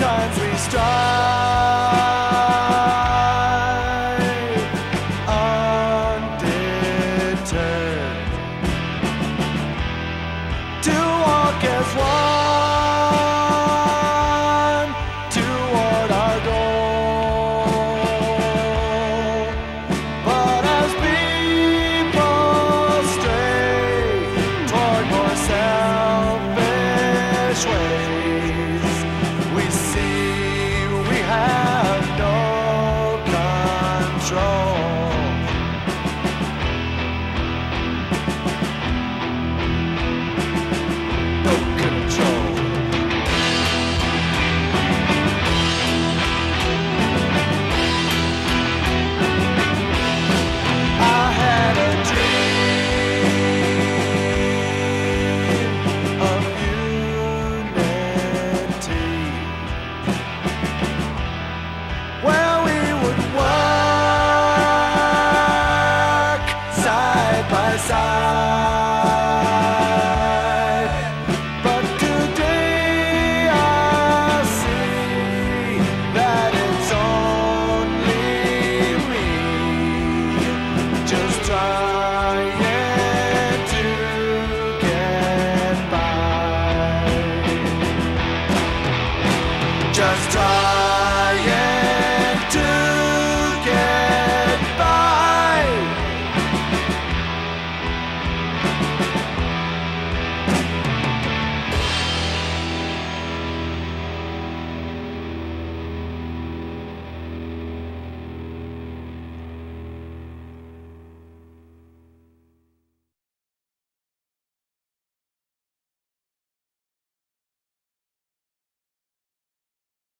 Sometimes we strive